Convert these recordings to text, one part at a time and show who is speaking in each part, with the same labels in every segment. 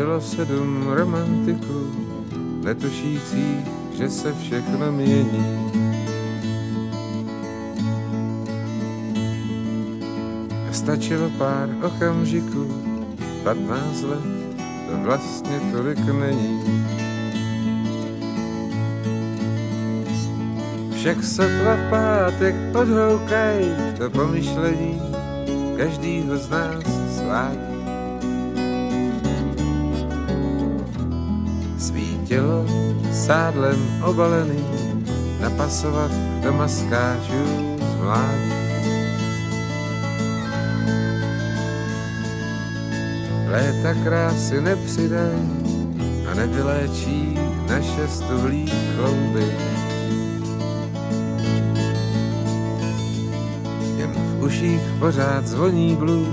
Speaker 1: Bylo sedm romantiků, netušící, že se všechno mění. Stačilo pár okamžiků, patnáct let, to vlastně tolik není. Však sotva v pátek odhoukaj, to pomyšlení každýho z nás svádí. Svítilo sádlem obalený, napasovat do maskáčů z mládí. Léta krásy nepřidaj a nevyléčí naše stuhlý klouby. Jen v uších pořád zvoní blues,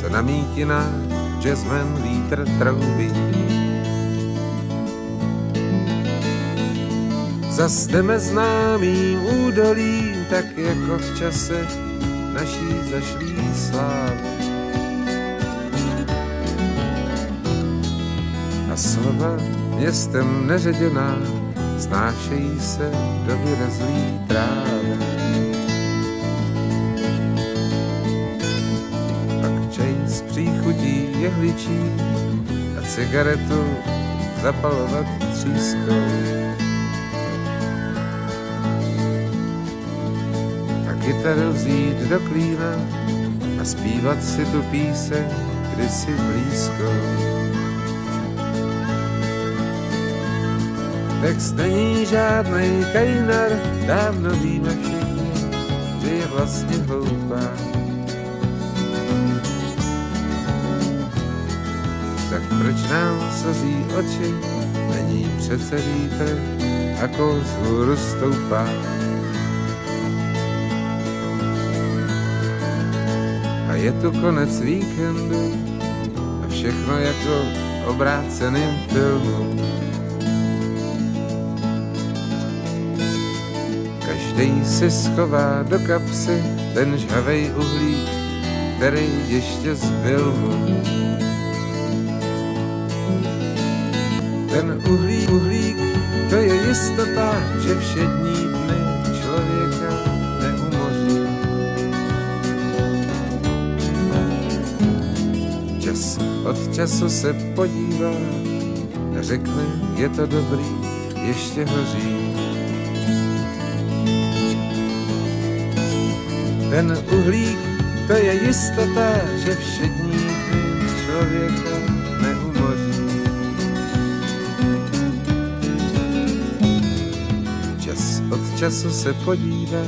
Speaker 1: co na mítinách jazzman vítr troubí. Zas jdeme známým údolím, tak jako v čase naší zašlý slávy. a slova městem neředěná znášejí se do vyrezlý trávy. Pak čaj s příchutí jehličí a cigaretu zapalovat třískou. Kytaru vzít do klína a zpívat si tu píseň kdysi blízkou. Text není žádnej kajnar, dávno víme všichni, že je vlastně hloupá. Tak proč nám slzí oči, není přece vítr a kous hůru stoupá. A je tu konec víkendu a všechno jako obráceným filmu. Každý si schová do kapsy ten žhavej uhlík, který ještě zbyl mu. Ten uhlík, uhlík, to je jistota, že všední Čas od času se podívá řekne, je to dobrý, ještě hoří. Ten uhlík, to je jistota, že všední člověka neumoří. Čas od času se podívá